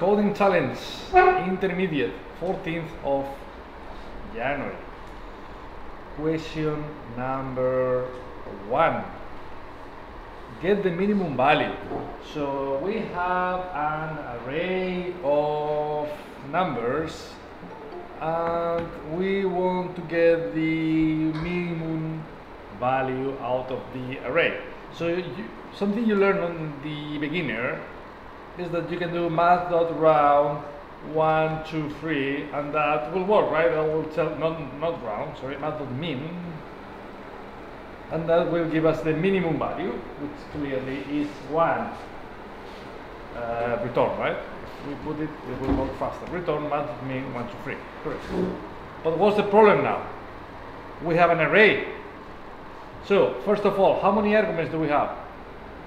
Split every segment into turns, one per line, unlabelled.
Coding challenge, intermediate, 14th of January. Question number one. Get the minimum value. So we have an array of numbers and we want to get the minimum value out of the array. So you, something you learn on the beginner is that you can do math.round one, two, three, and that will work, right? That will tell not not round, sorry, math.min, and that will give us the minimum value, which clearly is one. Uh, return, right? If we put it, it will work faster. Return math.min one, two, three. Correct. But what's the problem now? We have an array. So first of all, how many arguments do we have?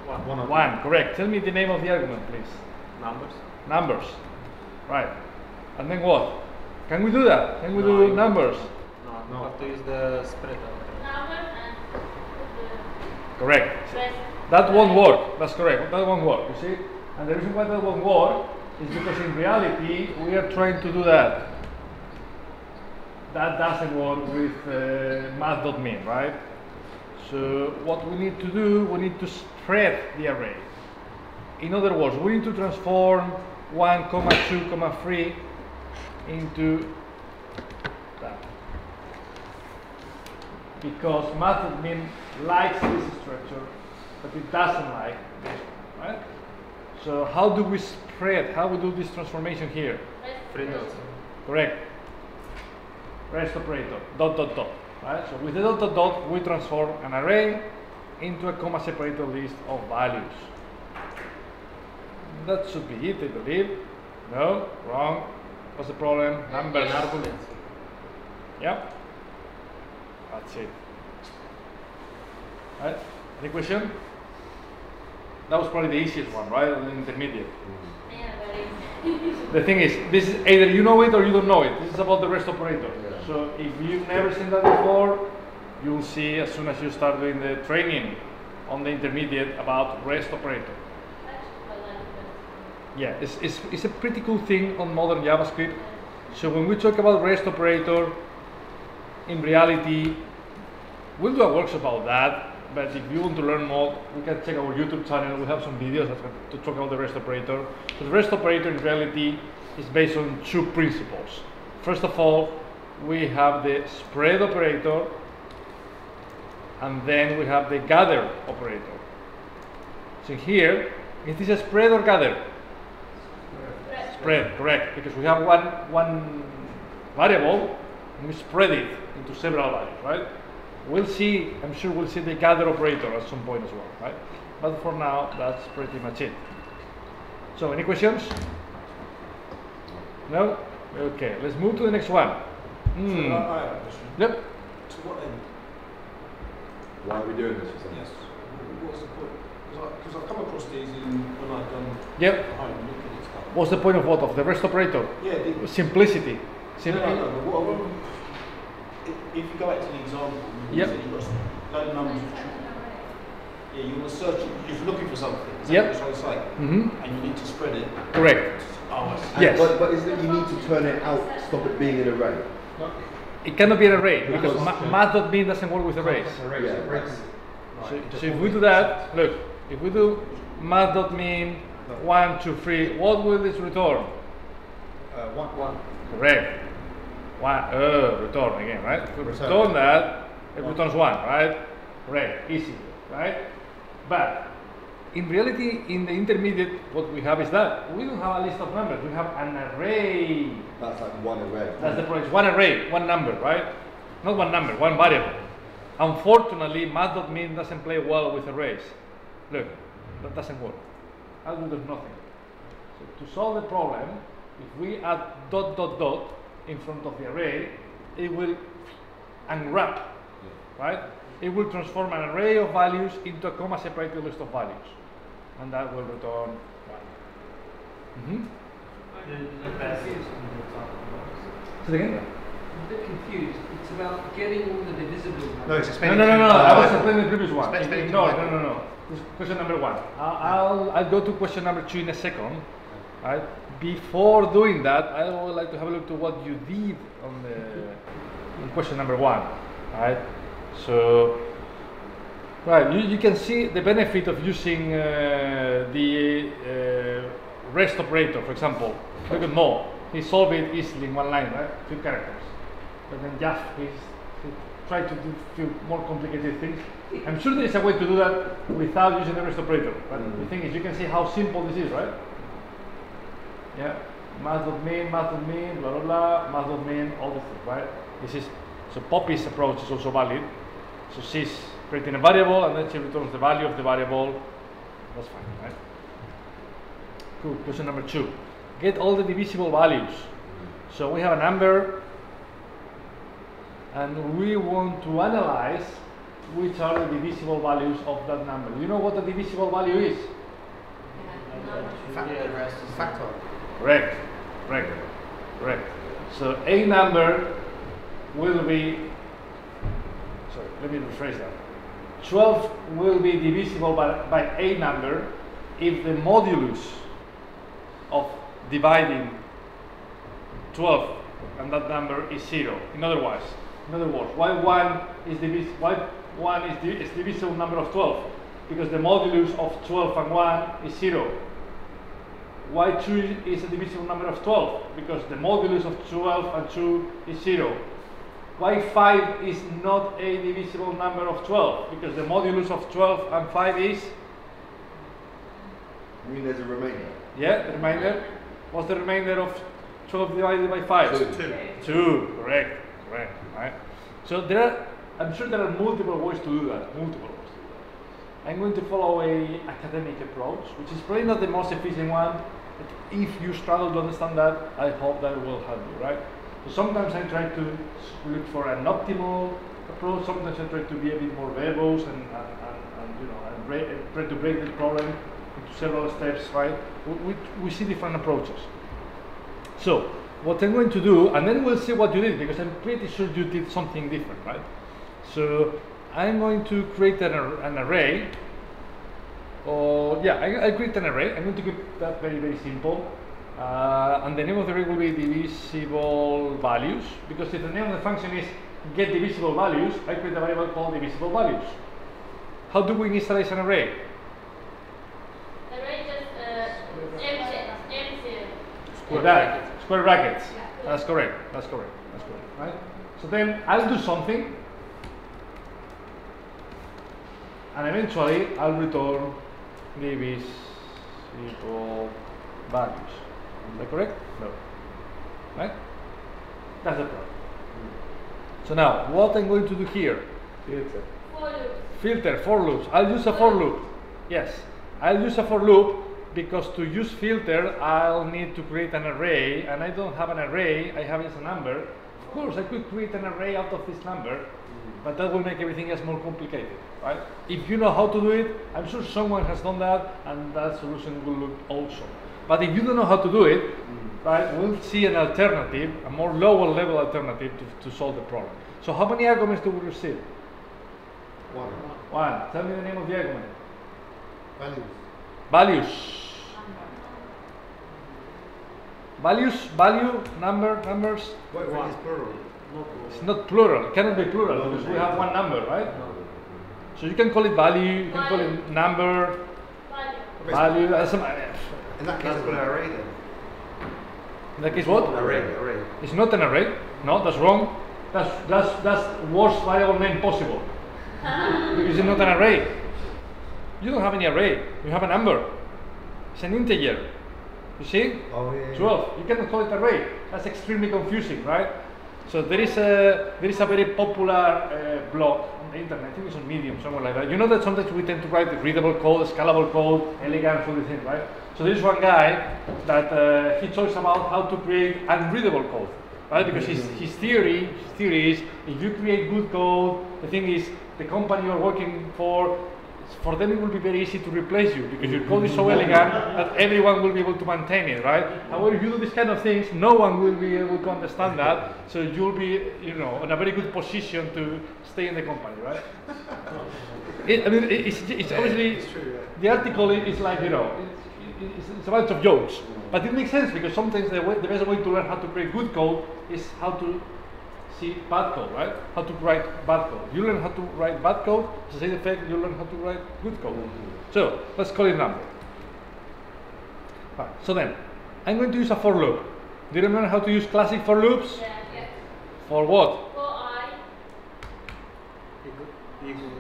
One. One.
One, correct. Tell me the name of the argument, please.
Numbers.
Numbers. Right. And then what? Can we do that? Can we
No,
do numbers?
No,
No.
have to use the spread.
Number and
Correct. That won't work. That's correct. That won't work. You see? And the reason why that won't work is because in reality we are trying to do that. That doesn't work with uh, math.min, right? So what we need to do, we need to spread the array. In other words, we need to transform 1, comma 2, comma 3 into that. Because math.min likes this structure, but it doesn't like this one, right? So how do we spread, how we do this transformation here?
Rest.
Three
rest.
dots.
Correct. Rest operator, dot, dot, dot, right? So with the dot, dot, dot, we transform an array into a comma separated list of values. That should be it, I believe. No, wrong. What's the problem? Numbers.
An argument.
Yeah. That's it. Right? Any question? That was probably the easiest one, right? The intermediate. Mm-hmm.
Yeah, very.
The thing is, this is either you know it or you don't know it. This is about the rest operator.
Yeah.
So if you've never seen that before, you'll see as soon as you start doing the training on the intermediate about rest operator. Yeah, it's, it's, it's a pretty cool thing on modern JavaScript. So when we talk about REST operator, in reality, we'll do a workshop about that. But if you want to learn more, you can check our YouTube channel. We have some videos to talk about the REST operator. The REST operator in reality is based on two principles. First of all, we have the spread operator, and then we have the gather operator. So here, is this a spread or gather?
Rest.
Spread, correct, because we have one, one variable and we spread it into several values, right? We'll see, I'm sure we'll see the gather operator at some point as well, right? But for now, that's pretty much it. So, any questions? No? Okay, let's move to the next one.
So,
hmm.
have a question.
Yep.
To what end?
Why are we doing this?
Yes. What's the point? Because I've come across these in, when I've done
Yep.
at home looking at stuff.
What's the point of what? Of the rest operator?
Yeah, the,
Simplicity. Sim-
no, no, no, what, what, if, if you go back to the example, you
Yep.
said you've got a load of numbers. Yeah, you want to search, you're looking for something. Is that
Yep.
what's on the site?
Mhm.
And you need to spread it.
Correct.
Oh, I see.
And-
Yes.
But, but is it you need to turn it out, stop it being in an array?
It cannot be an array because
Because-
ma- math.min doesn't work with arrays.
Yeah.
So, so if we do that, look, if we do math.min one, two, three, what will this return?
Uh, one. One.
Correct. One, uh, return again, right? If we
Return.
return that, it returns one, right? Correct, easy, right? But in reality, in the intermediate, what we have is that we don't have a list of numbers, we have an array.
That's like one array.
That's the point. One array, one number, right? Not one number, one variable. Unfortunately, math.min doesn't play well with arrays. Look, that doesn't work. That will do nothing. So to solve the problem, if we add dot dot dot in front of the array, it will unwrap, right? It will transform an array of values into a comma separated list of values. And that will return one. Mm-hmm. Say it again?
I'm a bit confused. It's about getting all the divisible numbers.
No, it's
No,
explaining.
no, no, no.
to-
I was explaining the previous one.
Explain- explain
No, no, no, no. Question number one. I'll, I'll, I'll go to question number two in a second. right? Before doing that, I would like to have a look to what you did on the in question number one, right? So, right, you, you can see the benefit of using uh, the uh, rest operator, for example. Look at Mo, he solved it easily in one line, right? Few characters. But then Jeff, he's, he tried to do few more complicated things. I'm sure there is a way to do that without using the rest operator. But mm. the thing is, you can see how simple this is, right? Yeah, math of mean, math of mean, blah blah blah, math of mean, all the things, right? This is so Poppy's approach is also valid. So she's creating a variable and then she returns the value of the variable. That's fine, right? Cool. Question number two. Get all the divisible values. So we have a number and we want to analyze which are the divisible values of that number. You know what a divisible value is?
Factor.
Correct. Correct. Correct. So a number will be sorry, let me rephrase that. 12 will be divisible by, by a number if the modulus of dividing 12 and that number is zero. In other words, in other words, why one is divis- why one is, di- is divisible number of 12? Because the modulus of 12 and 1 is zero. Why 2 is a divisible number of 12? Because the modulus of 12 and 2 is 0. Why 5 is not a divisible number of 12? Because the modulus of 12 and 5 is,
You mean there's a remainder?
yeah, the remainder. What's the remainder of 12 divided by 5?
Two.
2, correct, correct, right? So there are, I'm sure there are multiple ways to do that, multiple ways to do that. I'm going to follow a academic approach, which is probably not the most efficient one, but if you struggle to understand that, I hope that will help you, right? So sometimes I try to look for an optimal approach, sometimes I try to be a bit more verbose and, and, and, and you know, and break, try to break the problem several steps, right? We, we, see different approaches. So, what I'm going to do, and then we'll see what you did, because I'm pretty sure you did something different, right? So, I'm going to create an, an array. Or, yeah, I, I create an array. I'm going to keep that very, very simple. Uh, and the name of the array will be divisible values, because if the name of the function is get divisible values, I create a variable called divisible values. How do we initialize an array?
The rate just uh, empty, empty.
Square brackets. Square brackets. That's correct. That's correct. That's correct. Right? So then I'll do something, and eventually I'll return divisible values. Is that correct? No. Right? That's the problem. So now, what I'm going to do here?
Filter.
Four loops.
Filter, for loops. I'll use a for loop. Yes, I'll use a for loop because to use filter, I'll need to create an array, and I don't have an array, I have just a number. Of course, I could create an array out of this number, but that will make everything else more complicated, right? If you know how to do it, I'm sure someone has done that, and that solution will look awesome. But if you don't know how to do it, right, we'll see an alternative, a more lower level alternative to, to solve the problem. So how many arguments do we receive?
One.
One. Tell me the name of the argument.
Values.
Values. Values, value, number, numbers.
What if it is plural?
It's not plural. It cannot be plural because we have one number, right? So you can call it value, you can call it number,
Value.
value. uh, some-
In that case, it's an array then.
In that case, what?
Array, array.
It's not an array. No, that's wrong. That's that's that's worst variable name possible. because it's not an array. You don't have any array. You have a number. It's an integer. You see?
Oh, yeah.
12. You cannot call it array. That's extremely confusing, right? So there is a there is a very popular uh, blog on the internet. I think it's on Medium, somewhere like that. You know that sometimes we tend to write readable code, scalable code, elegant, all these things, right? So there is one guy that uh, he talks about how to create unreadable code, right? Because his, his theory his theory is if you create good code, the thing is the company you're working for for them it will be very easy to replace you because your code is so elegant that everyone will be able to maintain it, right? However, if you do these kind of things, no one will be able to understand that, so you'll be, you know, in a very good position to stay in the company, right? It, I mean, it's, it's obviously
It's true, yeah.
the article is like, you know, it's, it's a bunch of jokes. But it makes sense because sometimes the, way, the best way to learn how to create good code is how to see bad code, right? How to write bad code. You learn how to write bad code, as a side effect, you learn how to write good code. So let's call it number. Right, so then, I'm going to use a for loop. Do you remember how to use classic for loops?
Yeah, yeah.
For what?
For I,
Equal, equal,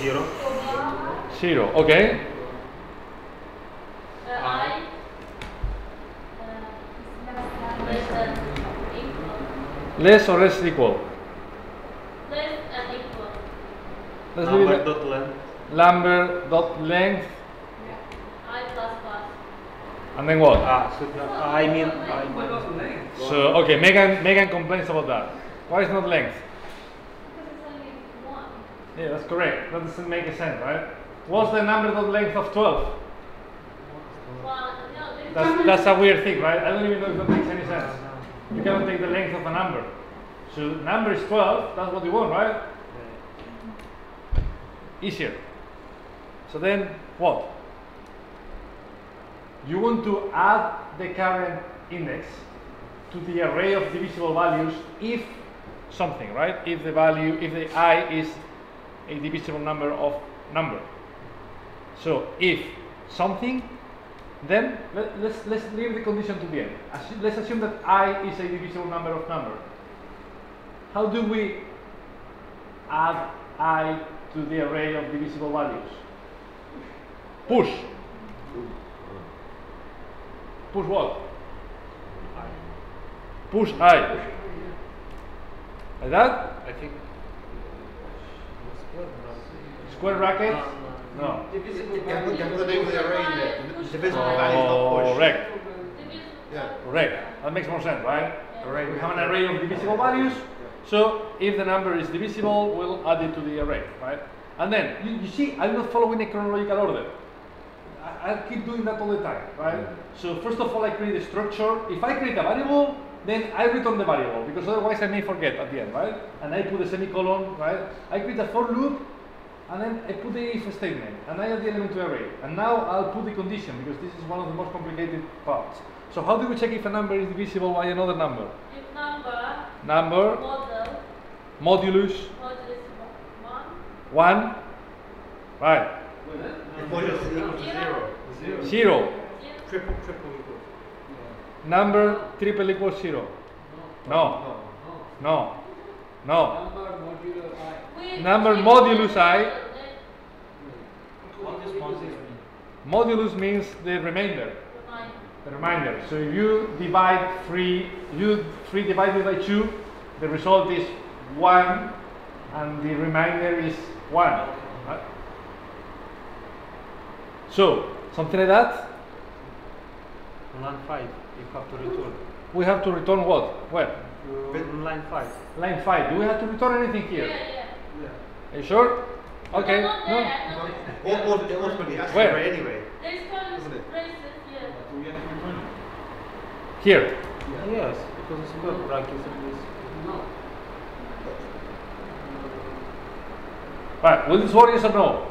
zero.
Zero, okay?
uh, I, uh, less than equal.
Less or less equal?
Less than equal.
Let's leave
Number
it
dot length.
number dot length
I plus plus.
and then what?
Ah, so the, I mean, I
What
mean.
length?
So okay, Megan Megan complains about that. Why is not length?
Because it's only one.
Yeah, that's correct. That doesn't make a sense, right? What's the number dot length of 12?
One, no,
That's that's a weird thing, right? I don't even know if that makes any sense. You cannot take the length of a number. So number is 12, that's what you want, right? Easier. So then what? You want to add the current index to the array of divisible values if something, right? If the value, if the i is a divisible number of number. So if something, then let, let's let's leave the condition to the end. Assu- let's assume that i is a divisible number of number. How do we add i to the array of divisible values? Push. Push what? Push i. Like that?
I think.
Uh, square brackets? No.
Divisible
You have
by
to- you have to put the name of the array in there. Divisible value is
Oh,
not.
Correct.
Yeah.
Correct. That makes more sense, right?
Array.
We have an array of divisible values. So if the number is divisible, we'll add it to the array, right? And then you, you see, I'm not following a chronological order. I, I keep doing that all the time, right? So first of all, I create a structure. If I create a variable, then I return the variable because otherwise I may forget at the end, right? And I put a semicolon, right? I create a for loop, and then I put the if statement, and I add the element to array. And now I'll put the condition because this is one of the most complicated parts. So how do we check if a number is divisible by another number?
If number,
Number,
model,
modulus,
model is one,
one, right?
Modulus is equal to zero.
Zero.
Zero.
zero.
Triple, triple equal.
Number triple equals zero. No, no, no.
Number modulo i.
We-
Number modulus I.
What does modulus mean?
Modulus means the remainder. The remainder. So if you divide three, you three divided by two, the result is one, and the remainder is one. Right? So something like that.
Line five, you have to return.
We have to return what? Where?
Line five.
Line five. Do we have to return anything
Yeah,
here?
Yeah.
Are you sure? Okay.
No, not
No.
there, not there.
Or, or, it ultimately has to
Where?
array anyway.
There's column
Isn't it?
here.
Here.
Yes, because it's square brackets and this.
No.
Right. Will this work? Yes or no?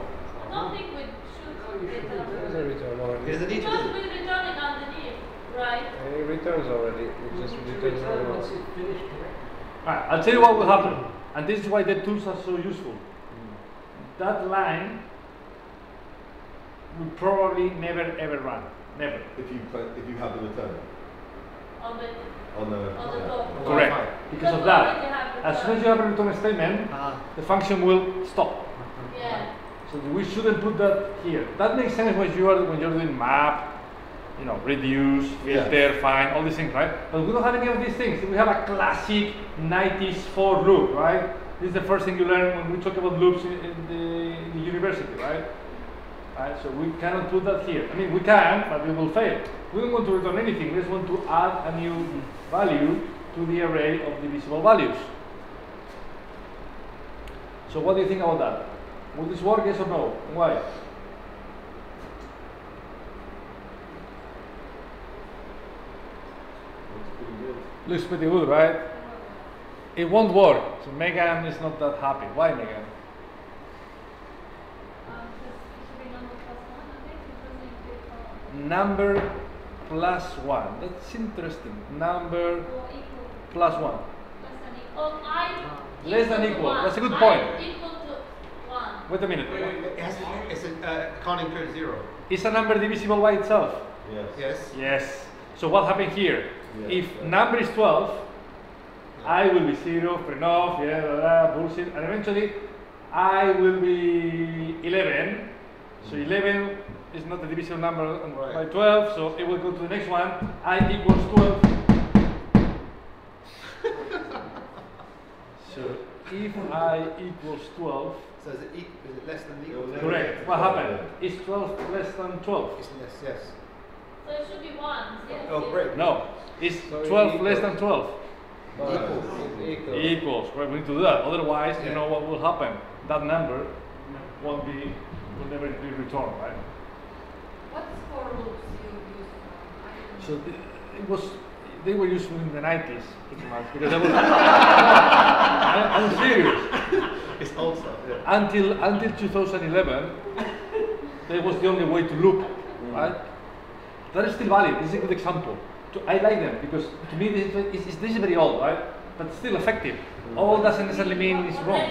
I don't think we should return.
Because it needs to
Because
be.
we return it underneath, right?
It returns already. It just returns
return
normal.
once it finished, correct?
Right. I'll tell you what will happen, and this is why the tools are so useful. That line will probably never ever run. Never.
If you put, if you have the return
On the,
on the
on the
yeah.
top.
Correct. Because of that.
already have the
As soon as you have a return statement,
Ah.
the function will stop.
Yeah.
So we shouldn't put that here. That makes sense when you are when you're doing map, you know, reduce,
Yeah.
filter, find, all these things, right? But we don't have any of these things. We have a classic 90s for loop, right? This is the first thing you learn when we talk about loops in, in, the, in the university, right? Right, so we cannot put that here. I mean, we can, but we will fail. We don't want to return anything. We just want to add a new value to the array of divisible values. So what do you think about that? Will this work, yes or no? Why?
Looks pretty good,
right? It won't work. So Megan is not that happy. Why, Megan?
Um, because it should be number plus one, I think, it doesn't include column.
number plus 1. That's interesting. Number plus 1.
less than equal. I.
Less than
to
equal.
one.
That's a good point.
Equal to one.
Wait a minute.
It has, it's a, uh, can't include zero.
Is a number divisible by itself?
Yes.
Yes.
Yes. So what happened here?
Yeah.
If number is 12, I will be 0, Frenov, yeah, blah, blah, bullshit, and eventually I will be 11. So mm. 11 is not a divisible number
Right.
by 12, so it will go to the next one. I equals 12. so if I equals 12,
So is it, e- is it less than equal? to
correct. What happened? Is 12 less than 12?
It's less, yes.
So it should be one. yes,
Oh,
yes.
great.
No. Is
So
12 less than 12?
Equals.
Equal.
equals. Right, we need to do that. Otherwise, you know what will happen. That number won't be, will never be returned, right?
What for loops you use? I don't
So it was, they were useful in the 90s, pretty much, because I was, I, I'm serious.
It's old stuff, yeah.
Until until 2011, that was the only way to loop, mm. right? That is still valid. This is a good example. To, I like them because to me this is, is, is- this is very old, right? But still effective. Oh, old doesn't necessarily mean it's wrong.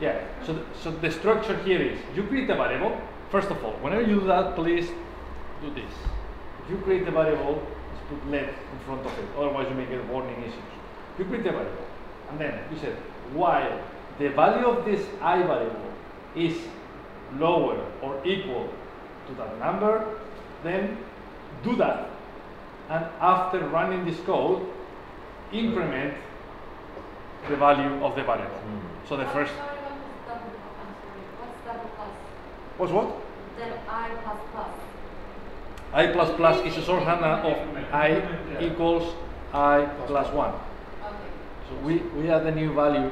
Yeah. So, the, so the structure here is you create a variable. First of all, whenever you do that, please do this. If you create a variable, just put let in front of it. Otherwise, you may get warning issues. You create a variable, and then you said while the value of this i variable is lower or equal to that number, then do that. And after running this code, increment the value of the variable. Hmm. So the first
sorry, what is double, I'm what's double plus?
was what?
Then I plus plus.
i plus plus is a shorthand of i equals i plus 1.
Okay.
So we, we add a new value,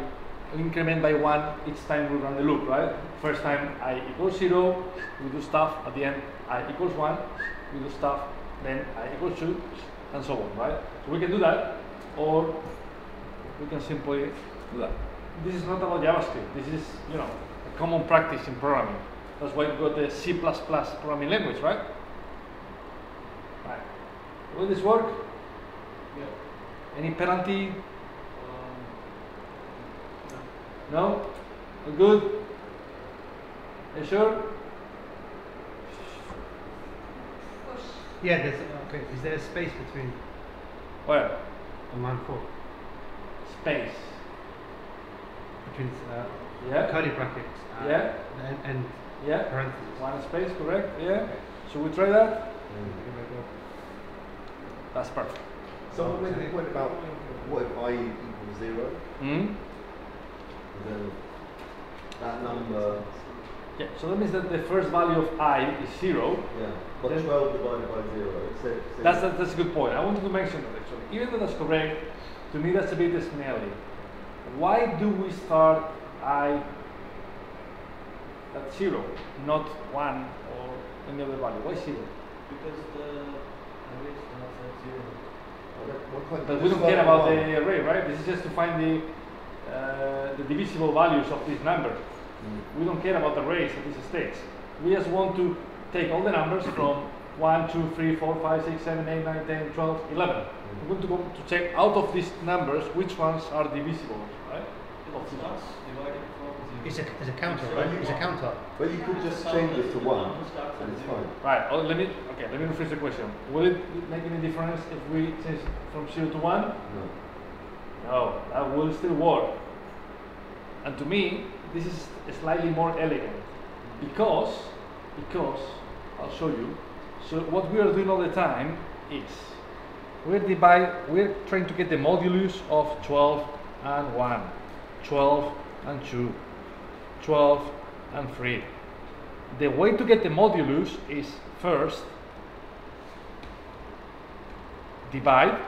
increment by 1 each time we run the loop, right? First time i equals 0, we do stuff, at the end i equals 1, we do stuff, then i equals 2, and so on, right? So we can do that, or we can simply do that. This is not about JavaScript, this is, you know, a common practice in programming. That's why we got the C++ programming language, right? Right. Will this work? Yeah. Any penalty? No? All good? You sure?
Yeah, there's, okay, is there a space between
Where?
one and four?
Space.
Between uh,
Yeah?
curly brackets uh,
Yeah.
and, and
Yeah?
parentheses.
One space, correct? Yeah? Should we try that? That's perfect.
So, made a point about what if i equals zero?
Hmm?
Then that number,
Yeah, so that means that the first value of i is 0.
yeah, but
Then-
12 divided by zero. It said, said
That's a, that's a good point. I wanted to mention that actually. Even though that's correct, to me that's a bit smelly. Why do we start i at zero, not one or any other value? Why zero?
Because the array starts at zero.
Why
But we don't care about
with
the array, right? This is just to find the uh, the divisible values of this number.
one?
We don't care about arrays at these states. We just want to take all the numbers from 1, 2, 3, 4, 5, 6, 7, 8, 9, 10, 12, 11. We want to go to check out of these numbers which ones are divisible, right? Of these ones.
Divided from zero.
It's a, it's a counter, right? It's a counter.
But you could just change it to one, and it's fine.
Right. Oh, let me. Okay. Let me rephrase the question. Will it make any difference if we change from zero to one?
No.
No, that will still work. And to me, this is slightly more elegant because, because I'll show you. So what we are doing all the time is we're divide, we're trying to get the modulus of 12 and 1, 12 and 2, 12 and 3. The way to get the modulus is first divide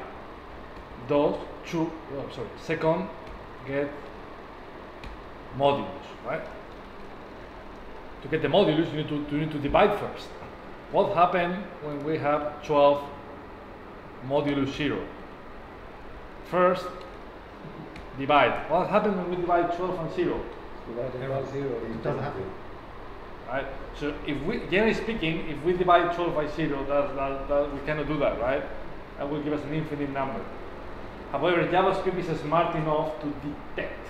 those two, oh, sorry, second get modulus, right? To get the modulus, you need to, you need to divide first. What happened when we have 12 modulus 0? First, divide. What happened when we divide 12 and 0?
Divide by zero.
It doesn't happen.
right? So if we, generally speaking, if we divide 12 by 0, that, that, that we cannot do that, right? That will give us an infinite number. However, JavaScript is smart enough to detect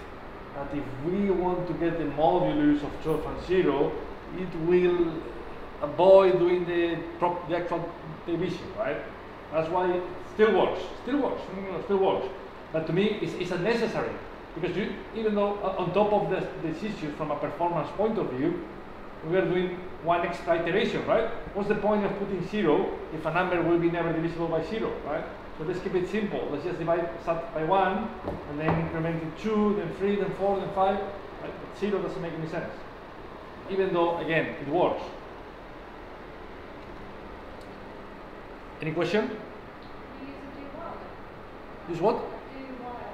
that if we want to get the modulus of 12 and 0, it will avoid doing the, the actual division, right? That's why it still works, still works, still works. But to me, it's, it's unnecessary because you, even though on top of this, this issue from a performance point of view, we are doing one extra iteration, right? What's the point of putting zero if a number will be never divisible by zero, right? So let's keep it simple. Let's just divide start by one, and then increment it two, then three, then four, then five. Right? But zero doesn't make any sense. Even though, again, it works. Any question?
Use
what?
Do while.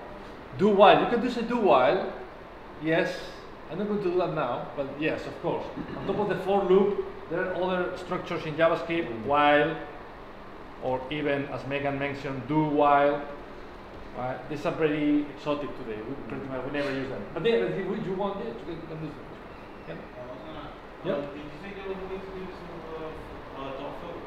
Do while. You can do say do while. Yes. I'm not going to do that now, but yes, of course. On top of the for loop, there are other structures in JavaScript, while, or even as Megan mentioned, do while. Right? These are pretty exotic today. We pretty much we never use them. But yeah, if you, you want, yeah, you can use them. Yeah. Yeah.
Uh, did you say there was a way to do this with uh, uh, filter?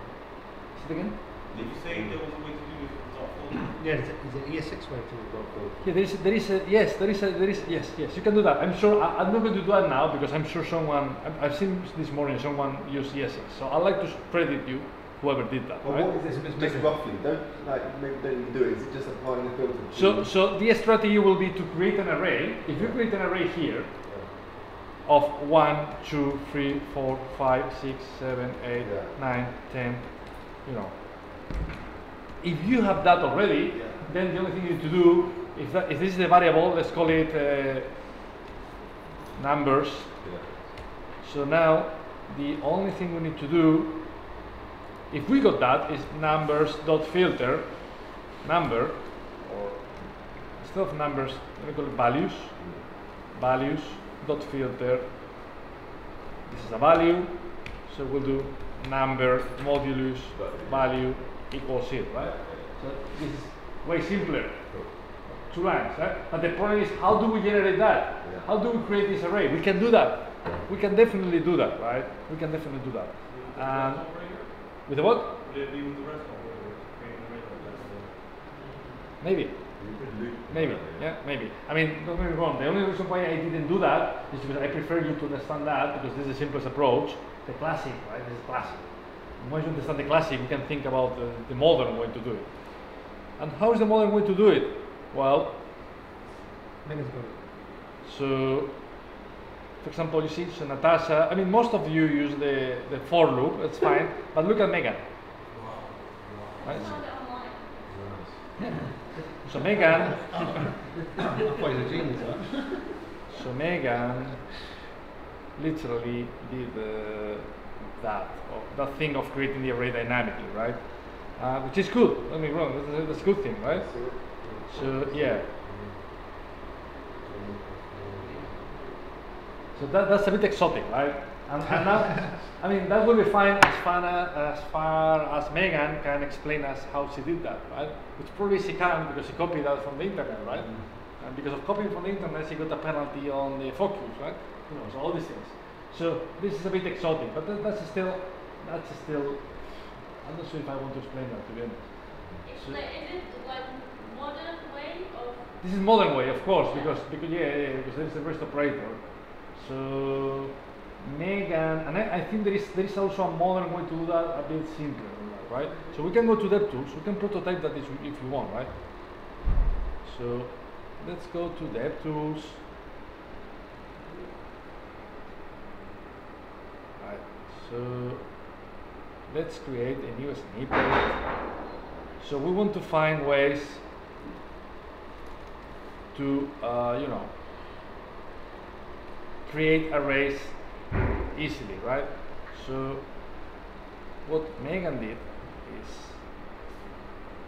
Say it again.
Did you say there was a way to do this with dot filter?
Yeah, is it, is it ES6 way to go for?
Yeah, there is, there is a, yes, there is a, there is, yes, yes, you can do that. I'm sure, I, I'm not going to do that now because I'm sure someone, I've, I've seen this morning someone use ES6. So I'd like to credit you, whoever did that,
Well,
right?
what is this? Just roughly, don't like maybe don't even do it. Is it just applying the filter?
So, so the strategy will be to create an array. If you create an array here of 1, 2, 3, 4, 5, 6, 7, 8,
Yeah.
9, 10, you know. If you have that already,
Yeah.
then the only thing you need to do, if, that, if this is the variable, let's call it uh, numbers.
Yeah.
So now the only thing we need to do, if we got that, is numbers dot filter number, or instead of numbers, let me call it values. Values dot filter. This is a value, so we'll do number modulus value equals it, right? So this is way simpler. Two lines, right? But the problem is, how do we generate that?
Yeah.
How do we create this array? We can do that. We can definitely do that, right? We can definitely do that. Um, with the what?
Would it be with the rest operator? Creating an array like that?
Maybe.
You could loop
Maybe, yeah, maybe. I mean, don't get me wrong. The only reason why I didn't do that is because I prefer you to understand that because this is the simplest approach. The classic, right? This is classic. Once you understand the classic, you can think about the, the modern way to do it. And how is the modern way to do it? Well,
Megan's got
so, for example, you see, so Natasha. I mean, most of you use the the for loop. That's fine. But look at Megan. Right?
Found it online.
So Megan.
A genius, huh?
So Megan literally did uh, that, or that thing of creating the array dynamically, right? Uh, which is good. Don't get me wrong. That's a, that's a good thing, right? So yeah. So that, that's a bit exotic, right? And, and now, I mean, that will be fine as far as, as far as Megan can explain us how she did that, right? Which probably she can because she copied that from the internet, right? Mm-hmm. And because of copying from the internet, she got a penalty on the focus, right? You know, so all these things. So this is a bit exotic, but that, that's still, that's still. I'm not sure if I want to explain that to be honest. So-
like, is it like modern way of
This is modern way, of course, because because yeah, yeah, yeah, because there is a first operator. So Megan, and I, I think there is there is also a modern way to do that a bit simpler, right? So we can go to DevTools, we can prototype that if you, want, right? So let's go to DevTools. Right. So let's create a new snippet. So we want to find ways to uh, you know create arrays easily, right? So what Megan did is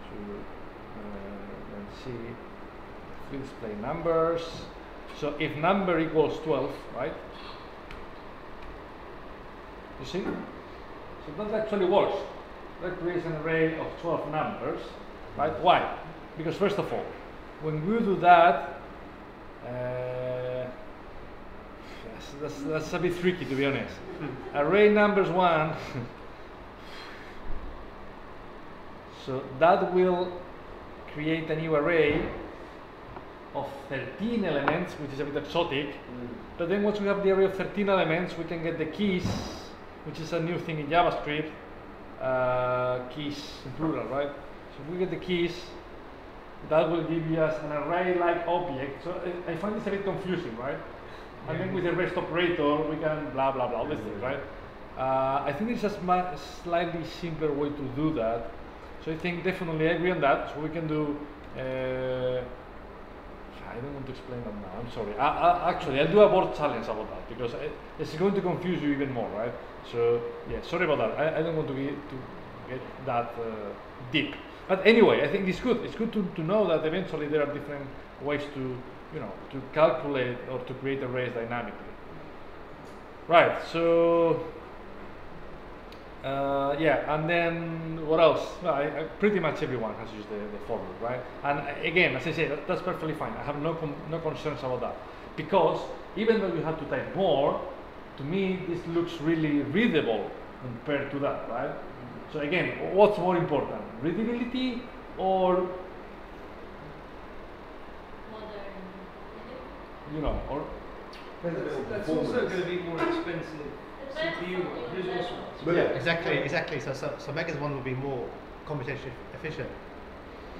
to uh, let's see we display numbers. So if number equals 12, right? You see? So that actually works. That creates an array of 12 numbers, right? Why? Because first of all, when we do that, uh, yes, that's, that's a bit tricky to be honest. Array numbers one. so that will create a new array of 13 elements, which is a bit exotic. But then once we have the array of 13 elements, we can get the keys, which is a new thing in JavaScript. Uh, keys in plural, right? So if we get the keys, that will give us an array-like object. So I, I find this a bit confusing, right? And then with the rest operator, we can blah blah blah, all right? Uh, I think it's a slightly simpler way to do that. So I think definitely I agree on that. So we can do. Uh, I don't want to explain that now. I'm sorry. I, I, actually, I'll do a board challenge about that because I, it's going to confuse you even more, right? So yeah, sorry about that. I, I don't want to get to get that uh, deep. But anyway, I think it's good. It's good to, to know that eventually there are different ways to you know to calculate or to create a arrays dynamically. Right. So uh, yeah, and then what else? Well, I, I, pretty much everyone has used the, the for loop, right? And again, as I said, that, that's perfectly fine. I have no no concerns about that because even though you have to type more, to me this looks really readable compared to that, right? So again, what's more important, readability or you know, or
Depends a bit on
That's also going to be more expensive CPU resource.
But yeah,
Exactly, exactly. So, so, so Megan's one will be more computationally efficient.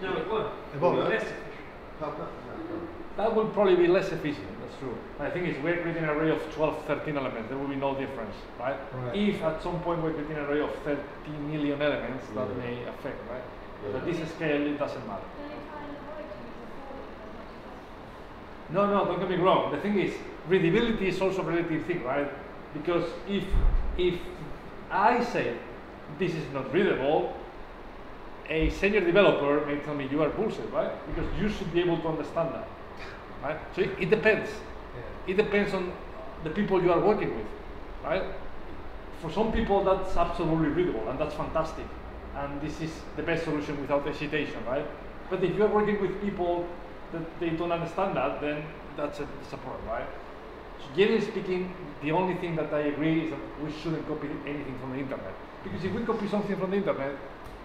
No, it won't.
It won't.
Yeah.
Less efficient.
how come? No,
that will probably be less efficient. That's true. I think it's we're creating an array of 12, 13 elements. There will be no difference, right?
Right.
If at some point we're creating an array of 30 million elements, that
Yeah.
may affect, right?
Yeah.
But at this scale, it doesn't matter.
Then if I avoid to use the for loop as much as possible.
No, no, don't get me wrong. The thing is, readability is also a relative thing, right? Because if if I say this is not readable, a senior developer may tell me you are bullshit, right? Because you should be able to understand that, right? So it, it depends. It depends on the people you are working with, right? For some people, that's absolutely readable, and that's fantastic, and this is the best solution without hesitation, right? But if you are working with people that they don't understand that, then that's a, that's a problem, right? So generally speaking, the only thing that I agree is that we shouldn't copy anything from the internet, because if we copy something from the internet,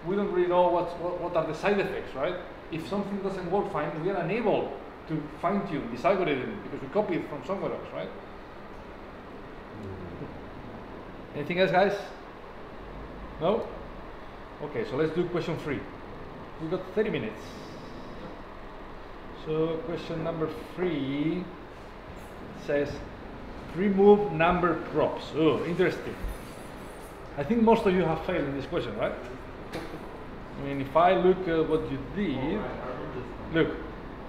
we don't really know what's, what, what are the side effects, right? If something doesn't work fine, we are unable to fine tune this algorithm because we copy it from somewhere else, right? Mm-hmm. Anything else, guys? No? Okay, so let's do question three. We've got 30 minutes. So, question number three says remove number props. Oh, interesting. I think most of you have failed in this question, right? I mean, if I look at what you did, look,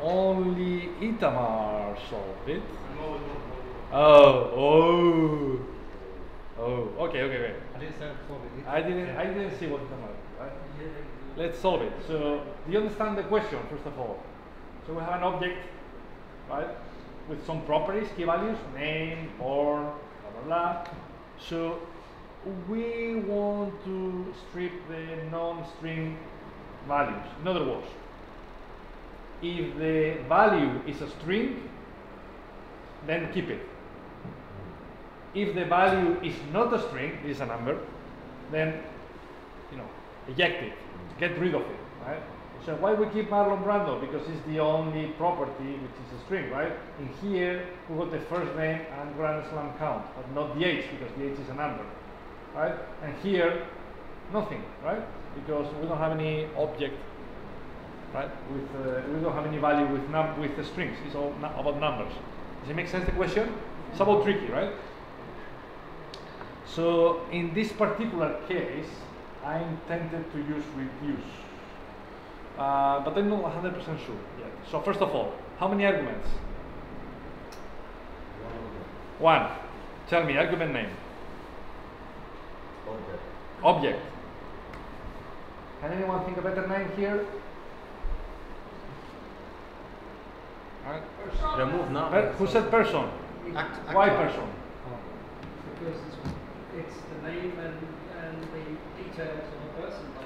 only Itamar solved it. Oh, oh, oh. Okay, okay, okay.
I didn't say it before, but
I didn't, I didn't see what Itamar. Right? Let's solve it. So, do you understand the question first of all? So we have an object, right, with some properties, key values, name, born, blah blah blah. So we want to strip the non-string values. In other words, if the value is a string, then keep it. If the value is not a string, this is a number, then you know, eject it, get rid of it, right? So why we keep Marlon Brando? Because it's the only property which is a string, right? In here we got the first name and Grand Slam count, but not the age because the age is a number, right? And here nothing, right? Because we don't have any object, right? With uh, we don't have any value with num with the strings. It's all about numbers. Does it make sense? The question? It's a about tricky, right? So in this particular case, I intended to use reduce. Uh, but I'm not 100% sure yet. So first of all, how many arguments? One. Tell me, argument name.
Object.
Object. Can anyone think a better name here? Alright.
Remove now.
Per- who said person?
Act-
Why
actor.
person?
Because it's, it's the name and, and the details of the person.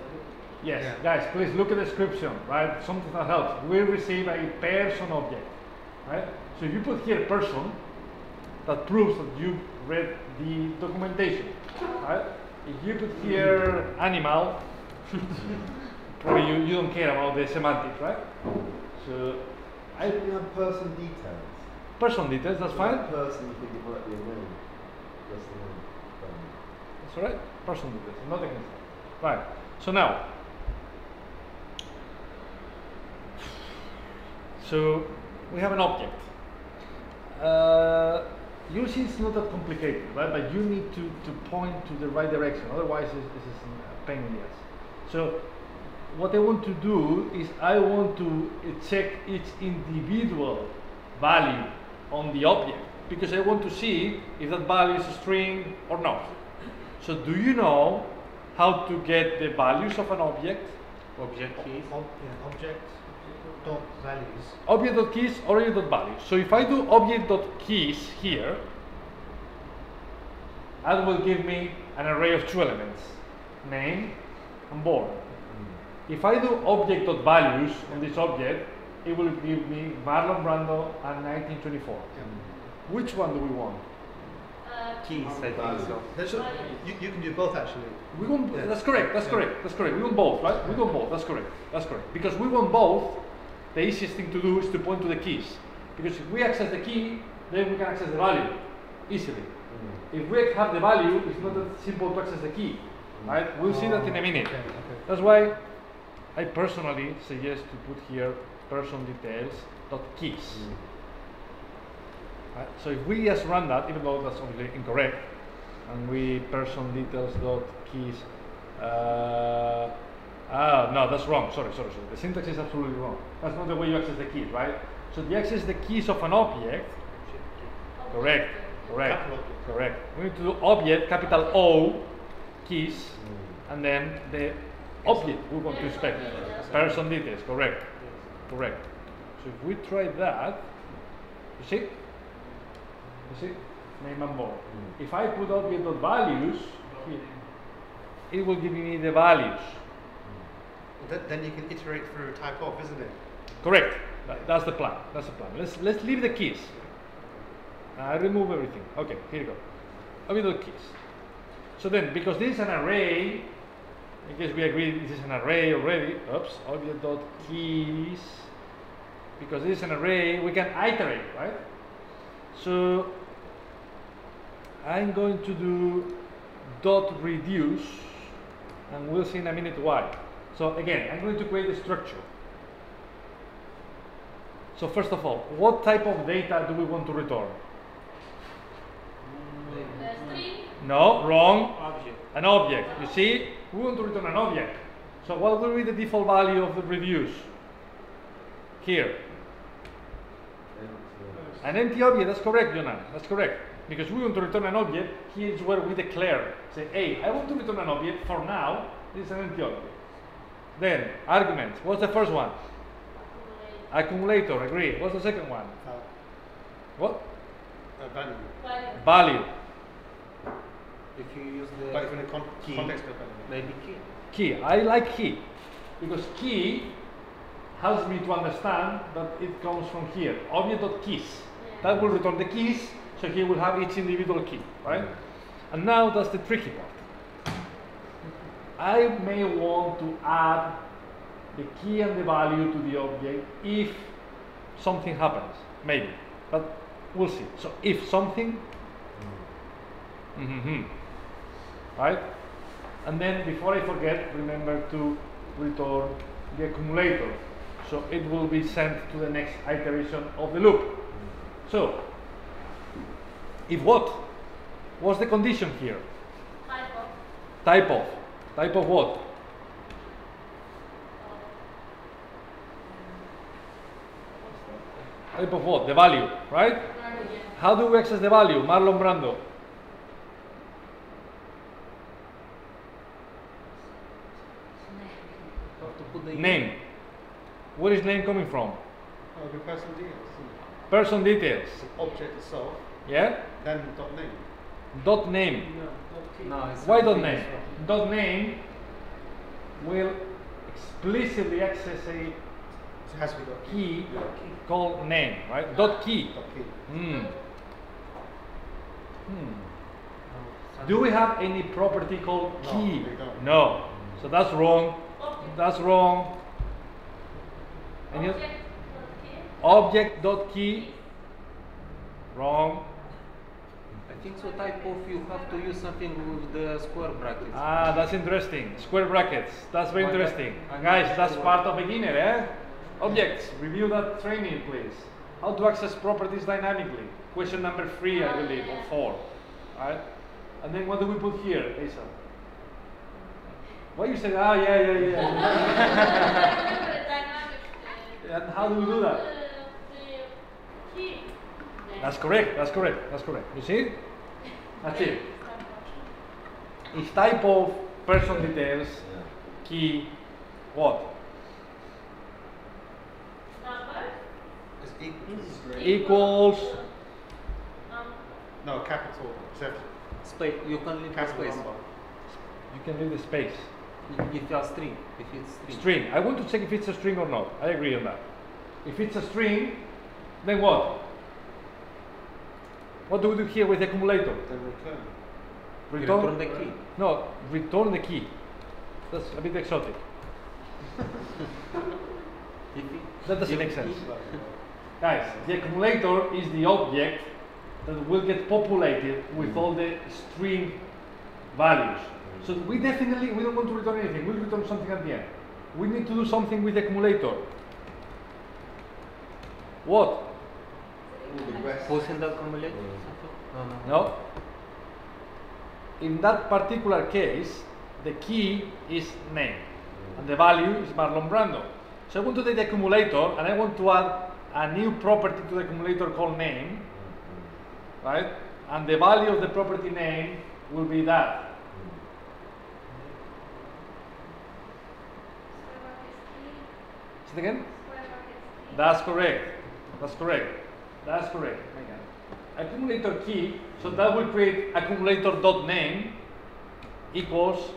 Yes,
Yeah.
guys, please look at the description, right? Something that helps. We receive a person object, right? So if you put here person, that proves that you read the documentation. Right? If you put here animal, probably you, you don't care about the semantics, right? So
I you have person details.
person details, that's fine.
That person you think it might be a name. That's the. Um,
That's all right. Person details, nothing else. Right. So now, so we have an object. Uh, you'll it's not that complicated, right? But you need to, to point to the right direction. Otherwise, this, this is a pain in the ass. So what I want to do is I want to uh, check each individual value on the object because I want to see if that value is a string or not. So do you know how to get the values of an object?
Object keys.
Ob- yeah, object dot values.
Object.keys or object.values. So if I do object dot keys here, that will give me an array of two elements, name and born. Hmm. If I do object dot values on this object, it will give me Marlon Brando and 1924. Which one do we want?
Uh,
Keys, I think so.
There's a- you, you can do both actually.
We want,
Yeah.
That's correct. That's
Yeah.
correct. That's correct. We want both, right? We want both. That's correct. That's correct. Because we want both. The easiest thing to do is to point to the keys. Because if we access the key, then we can access the value easily. If we have the value, it's not that simple to access the key, right? We'll see that in a minute.
Okay, okay.
That's why I personally suggest to put here person details dot keys. Right? So if we just run that, even though that's obviously incorrect, and we person details dot keys, uh, ah no, that's wrong. Sorry, sorry, sorry. The syntax is absolutely wrong. That's not the way you access the keys, right? So the access the keys of an object. Correct. Correct. Correct. We need to do object capital O keys, and then the object we want to inspect. Person details. Correct. Correct. So if we try that, you see, you see, name and born. Hmm. If I put object dot values here, it will give me the values. Hmm.
Th- then you can iterate through type of, isn't it?
Correct. That- that's the plan. That's the plan. Let's let's leave the keys. I remove everything. Okay, here you go. Object dot keys. So then, because this is an array, in case we agree this is an array already. Oops. Object dot keys. Because this is an array, we can iterate, right? So I'm going to do dot reduce, and we'll see in a minute why. So again, I'm going to create a structure. So first of all, what type of data do we want to return? No, wrong.
Object.
An object. You see, we want to return an object. So what will be the default value of the reduce? Here. An empty object, that's correct, Jonan. That's correct. Because we want to return an object, here is where we declare. Say, hey, I want to return an object. For now, this is an empty object. Then, arguments. What's the first one?
accumulate,
Accumulator, agree. What's the second one?
Uh,
What?
uh, value.
value.
Value.
If you use the
But in the con-
key,
context of value.
maybe key.
Key. I like key. Because key helps me to understand that it comes from here. Object.keys. That will return the keys, so he will have each individual key, right? And now that's the tricky part. I may want to add the key and the value to the object if something happens, maybe. But we'll see. So if something, mm -hmm, right? And then before I forget, remember to return the accumulator. So it will be sent to the next iteration of the loop. So, if what? What's the condition here?
type of,
Type of. Type of what? Type of what? The value, right? How do we access the value? Marlon Brando.
Have to put the
Name. Where is name coming from?
Oh, the person details.
Person details.
The object itself,
Yeah?
Then dot name.
Dot name.
No, dot key.
No,
Why dot name?
it's.
Dot name will explicitly access a
It has to be dot
key
Dot key.
called name, right? Dot key.
Dot key.
Mm. Hmm. Do we have any property called
No,
key?
we don't.
No. So that's wrong. That's wrong. Any oth-
Object,
object dot key? Wrong.
I think so type of you have to use something with the square brackets.
Ah, that's interesting. Square brackets. That's very
Why
interesting.
I'm
Guys, that's
sure
part of beginner, eh? Objects. Review that training, please. How to access properties dynamically. Question number three, I believe, or four. Alright? And then what do we put here, Asa? Why you say, ah, yeah, yeah, yeah.
Remember the dynamic,
and how do we do that?
the key.
That's correct, that's correct, that's correct. You see? That's it. It's type of person details, key, what?
Number.
It's equal.
Equals.
No, capital. Except
Space. You can leave the
capital
space.
number.
You can leave the space.
If you are string, if it's string.
String. I want to check if it's a string or not. I agree on that. If it's a string, then what? What do we do here with the accumulator?
Then return.
You return the key.
No, return the key. That's a bit exotic. That doesn't make sense. Guys, the accumulator is the object that will get populated with mm. all the string values. Mm. So we definitely we don't want to return anything. We'll return something at the end. We need to do something with the accumulator. What?
All the rest.
Pushing the accumulator.
Mm.
No, no.
No. In that particular case, the key is name and the value is Marlon Brando. So I want to take the accumulator and I want to add a new property to the accumulator called name, right? And the value of the property name will be that.
square brackets key.
Say it again?
Square brackets key.
That's correct. That's correct. That's correct. Megan. Accumulator key, so that will create accumulator dot name equals.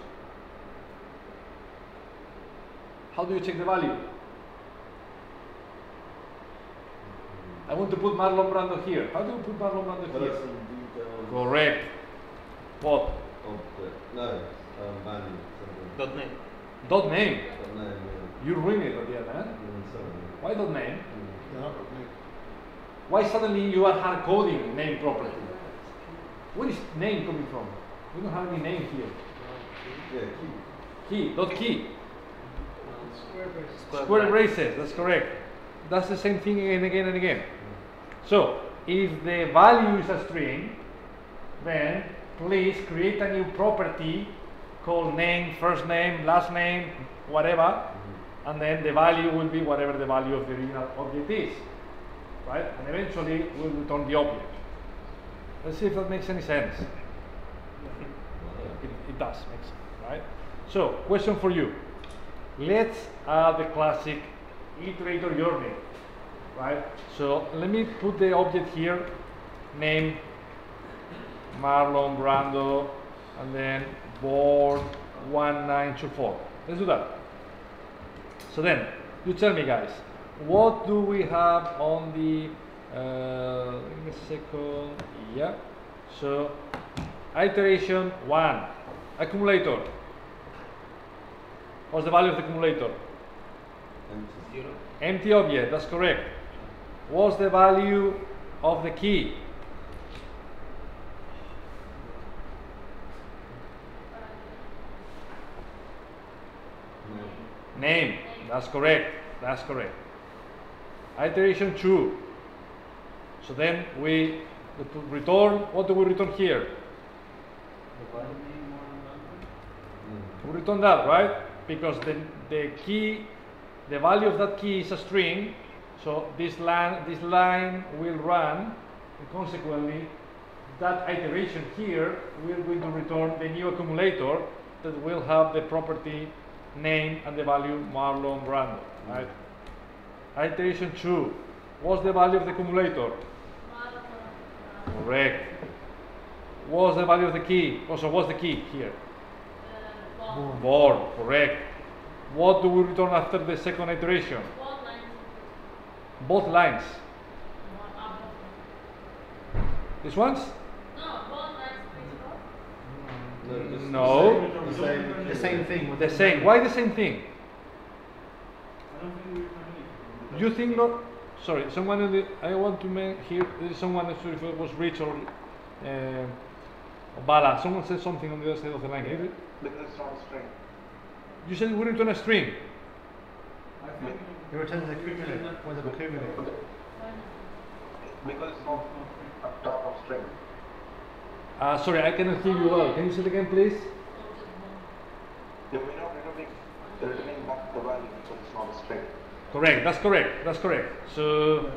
How do you check the value? I want to put Marlon Brando here. How do you put Marlon Brando here?
Person details
Correct. What?
of the no um, value.
Dot name.
Dot name.
But no, yeah.
You ruin it at the end, eh?
Mm.
Why dot name?
Mm.
They're not got me.
Why suddenly you are hard coding name property? Where is name coming from? We don't have any name here.
Yeah, key.
Key, dot key.
Square braces.
Square
Square braces, that's correct. That's the same thing again, and again, and again. So, if the value is a string, then please create a new property called name, first name, last name, whatever, mm-hmm. and then the value will be whatever the value of the original object is. Right? And eventually we'll return the object. Let's see if that makes any sense. It, it does make sense, right? So, question for you. Let's add the classic iterator journey, right? So let me put the object here, name Marlon Brando, and then board 1924. Let's do that. So then, you tell me guys, what do we have on the, uh, give me a second, yeah. So, iteration one, accumulator. What's the value of the accumulator?
Empty.
Zero.
Empty object, that's correct. What's the value of the key?
No.
Name, that's correct, that's correct. Iteration 2. So then we return, what do we return here? We return that, right? Because the, the key, the value of that key is a string, so this line, this line will run, and consequently, that iteration here will to return the new accumulator that will have the property name and the value Marlon Brando, right? Iteration 2, what's the value of the accumulator? Correct. What's the value of the key? Also, what's the key here?
uh, bond.
Correct. What do we return after the second iteration?
Bond line.
Both lines.
This one.
These ones?
No, bond
No, just
No.
The same.
The same thing.
The same. Why the same thing?
I don't think we return anything.
You think not? Sorry, someone in the, I want to make here. There is someone. Not sure if it was Rich or uh, Bala. Someone said something on the other side of the line. Is it-
Because it's not a string.
You said we return a string.
I think
It returns the cumulative. What's the cumulative?
Because it's not a top of string.
Uh, sorry, I cannot hear you well. Can you say it again, please?
Then we're not returning, returning back the value because it's not a string.
Correct. That's correct. That's correct. So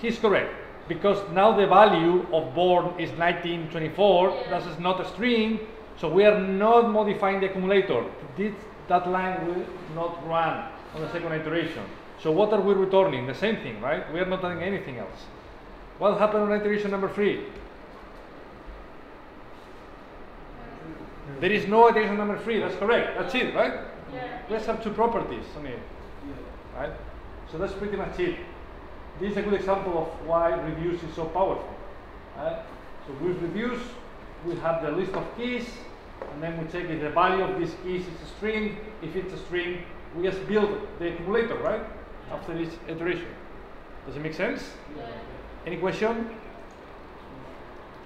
he's correct because now the value of born is 1924. That is not a string. So we are not modifying the accumulator. This, that line will not run on the second iteration. So what are we returning? The same thing, right? We are not doing anything else. What happened on iteration number three? There is no iteration number three. That's correct. That's it, right?
Yeah.
Let's have two properties right? So that's pretty much it. This is a good example of why reduce is so powerful. Right? So with reduce, we have the list of keys, and then we check if the value of these keys is a string. If it's a string, we just build the accumulator, right? After each iteration. Does it make sense?
Yeah.
Any question?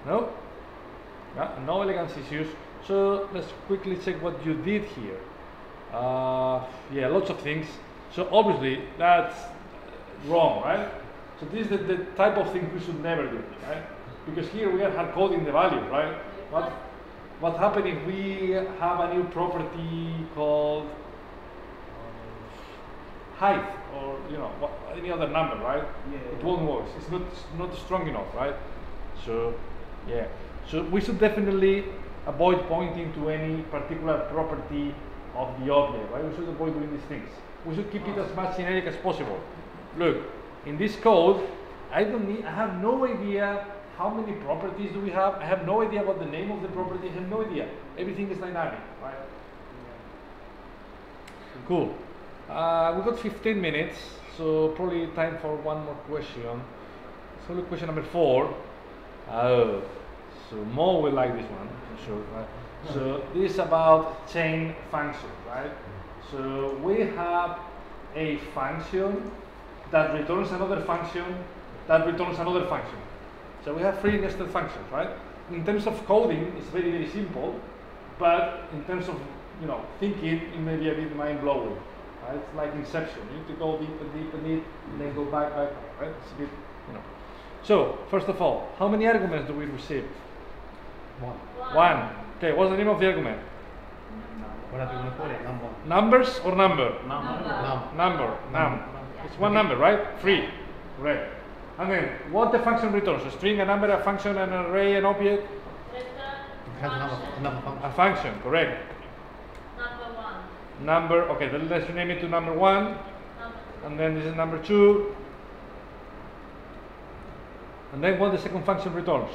No? Yeah, no elegance issues. So let's quickly check what you did here. Uh, yeah, lots of things. So obviously that's wrong, right? So this is the, the type of thing we should never do, right? Because here we are hard coding the value, right? What what happens if we have a new property called um, height or you know what, any other number, right?
Yeah.
It won't work. It's not not strong enough, right? So yeah. So we should definitely avoid pointing to any particular property of the object, right? We should avoid doing these things. We should keep it as much generic as possible. Look, in this code, I don't need, I have no idea how many properties do we have. I have no idea what the name of the property. I have no idea. Everything is dynamic, right? Cool. Uh, we got 15 minutes, so probably time for one more question. So look, question number four. Oh, so Mo will like this one, I'm sure. Right? So this is about chain function, right? So we have a function that returns another function that returns another function. So we have three nested functions, right? In terms of coding, it's very very simple, but in terms of you know thinking, it may be a bit mind blowing. Right? It's like Inception. You need to go deep and deep and deep, and then go back, back, back, right? It's a bit, you know. So first of all, how many arguments do we receive?
One.
One. Okay, what's the name of the argument?
Whatever you want to call it, number.
Numbers or number?
Number.
Number. Num. It's one number, right? Three. Right. And then what the function returns? A string, a number, a function, an array, an object?
Return
It has another,
function
another function.
A function, correct.
number one.
Number, okay, then let's rename it to number one.
Number
And then this is number two. And then what the second function returns?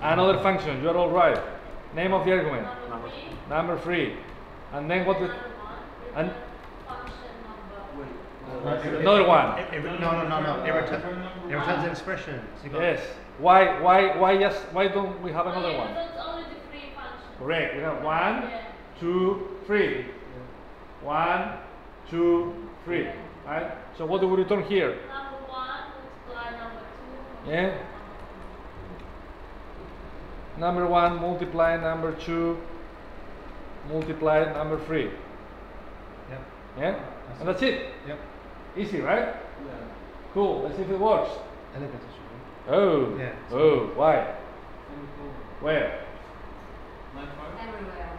Another function, you're all right. Name of the argument?
number three.
Number three. And then what the, and
function number.
another one.
It, it, no, no, no, no. It, return, it returns an expression. So
Yes. Why, why, why just, why don't we have another
yeah,
one?
That's only the three functions.
Correct. We have one,
Yeah.
two, three. One, two, three. Right? So what do we return here?
Number one multiply number two.
Yeah. Number one multiply number two multiply number three.
Yep.
Yeah? And that's it.
Yep.
Easy, right? yeah Cool. Let's see if it works.
Elegant issue.
Oh.
Yeah.
Oh. Why? Where?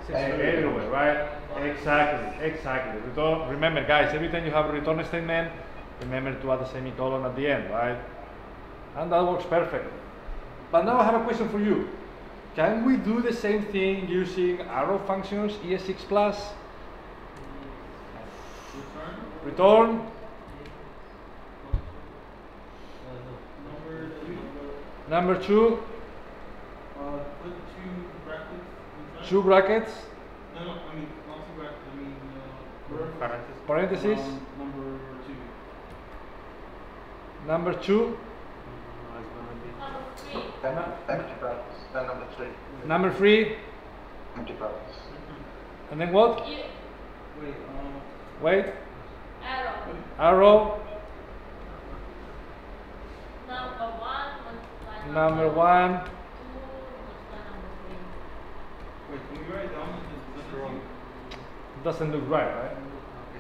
Everywhere.
Everywhere, right? Exactly, exactly. Return, remember, guys, every time you have a return statement, remember to add a semicolon at the end, right? And that works perfect. But now I have a question for you. Can we do the same thing using arrow functions, ES6 plus? Return,
Number two.
number two,
Uh, put two brackets
two brackets,
No, no, I mean, not two brackets, I mean, uh,
Parentheses.
parentheses,
um, number two.
number two,
Number three.
Extra brackets. Then number three,
Number three,
empty balance.
and then what?
You,
Wait, uh,
Wait,
arrow,
arrow,
number one, multiply
number one,
two, multiply number three.
Wait, can we write down the, the wrong?
doesn't look right, right?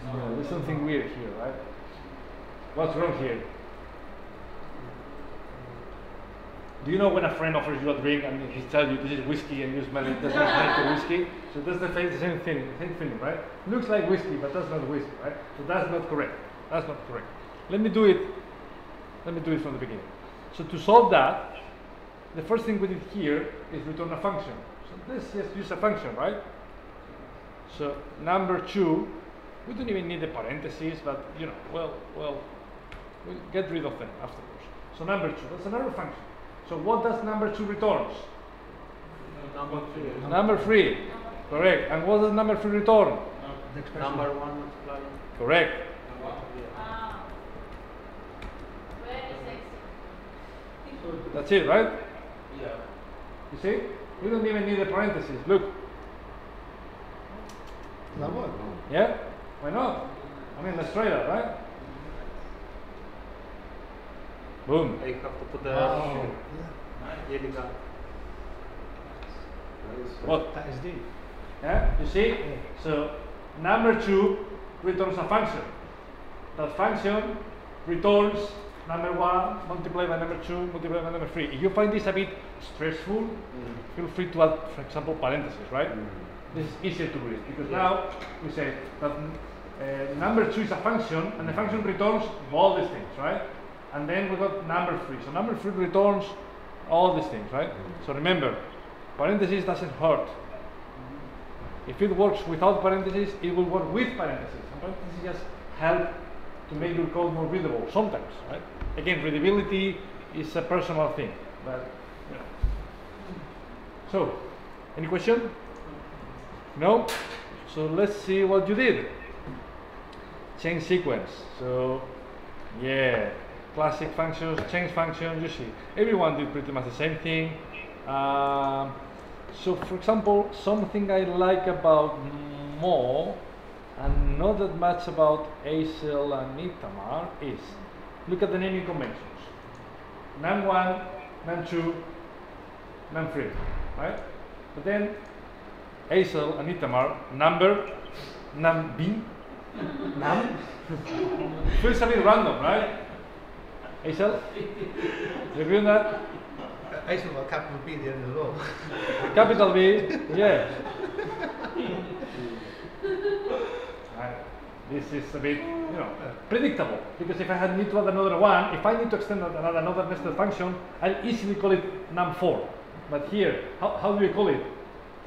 Yeah, there's something weird here, right? What's wrong here? Do you know when a friend offers you a drink and he tells you this is whiskey and you smell it, doesn't smell the whiskey? So that's the, same thing, same feeling, right? Looks like whiskey, but that's not whiskey, right? So that's not correct. That's not correct. Let me do it. Let me do it from the beginning. So to solve that, the first thing we did here is return a function. So this is just use a function, right? So number two, we don't even need the parentheses, but you know, well, well, we get rid of them afterwards. So number two, that's another function. So what does number two returns?
number three.
Number three, correct. And what does number three return?
The expression.
Number one multiplying.
Correct.
Wow. Very sexy.
That's it, right?
Yeah.
You see? We don't even need the parentheses. Look,
That work?
yeah? Why not? I mean, let's try that, right? Boom.
I have to put the
Wow.
yellow gun.
What?
That is deep.
Yeah, you see? So number two returns a function. That function returns number one multiplied by number two multiplied by number three. If you find this a bit stressful, feel free to add, for example, parentheses, right? This is easier to read because now we say that uh, number two is a function and the function returns all these things, right? And then we got number three. So number three returns all these things, right? Mm-hmm. So remember, parentheses doesn't hurt. If it works without parentheses, it will work with parentheses. And parentheses just help to make your code more readable sometimes, right? Again, readability is a personal thing, but you know. So, any question? No? So let's see what you did. Change sequence. So, yeah, classic functions, change functions, you see. Everyone did pretty much the same thing. Um, so, for example, something I like about Mo and not that much about Acel and Itamar is look at the naming conventions. Num1, Num2, Num3, right? But then Acel and Itamar, number, Num-B, Num, feels a bit random, right? Agree on that?
Have capital B at the end of the law.
Capital B, yeah. This is a bit, you know, predictable because if I had need to add another one, if I need to extend another, another nested function, I'll easily call it num4. But here, how, how do you call it?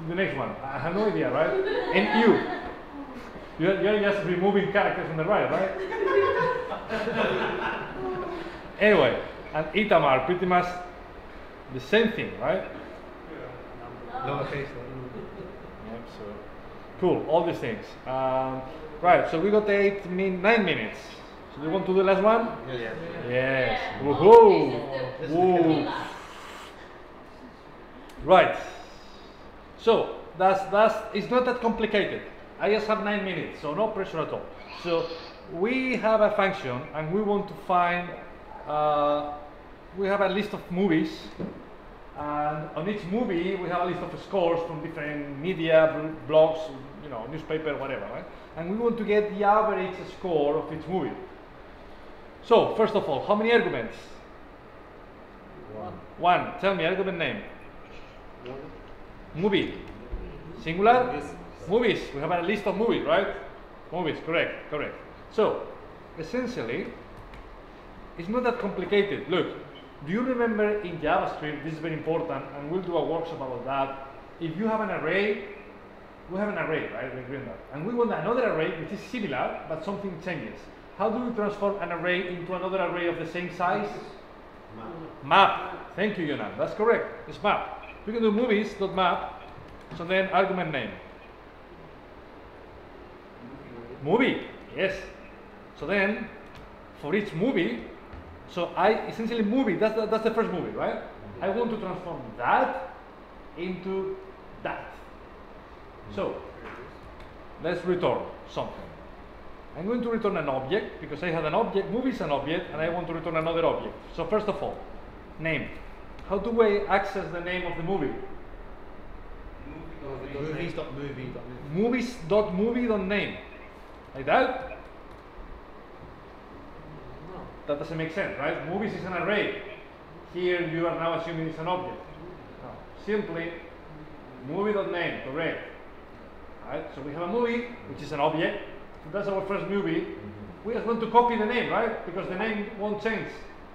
The next one, I have no idea, right? And you, you're, you're just removing characters on the right, right? Anyway, and Itamar, pretty much the same thing, right?
Lowercase.
Yep, so cool, all these things. Um, right, so we got eight, min- nine minutes. So do you want to do the last one?
Yeah.
Yes.
Yeah.
Woohoo!
This
Woo. Right. So that's that's it's not that complicated. I just have nine minutes, so no pressure at all. So we have a function, and we want to find. Uh, we have a list of movies, and on each movie we have a list of scores from different media, bl- blogs, you know, newspaper, whatever, right? And we want to get the average score of each movie. So first of all, how many arguments?
One.
One. Tell me argument name. Movie. Singular?
Movies.
Movies. We have a list of movies, right? Movies, correct, correct. So, essentially, it's not that complicated. Look, do you remember in JavaScript, this is very important, and we'll do a workshop about that. If you have an array, we have an array, right? We agree on that. And we want another array which is similar, but something changes. How do we transform an array into another array of the same size? Map. map. Thank you, Yonan. That's correct. It's map. We can do movies, dot map. So then argument name. Movie. Yes. So then, for each movie, so I essentially movie. That's the, that's the first movie, right? I want to transform that into that. So, let's return something. I'm going to return an object because I had an object, movie is an object, and I want to return another object. So first of all, name. How do I access the name of the movie?
Movies dot movie dot
movies.movie.name. Like that? That doesn't make sense, right? Movies is an array. Here you are now assuming it's an object. No, simply movie.name, correct. Right? So we have a movie, which is an object. So that's our first movie. Mm-hmm. We just want to copy the name, right? Because the name won't change.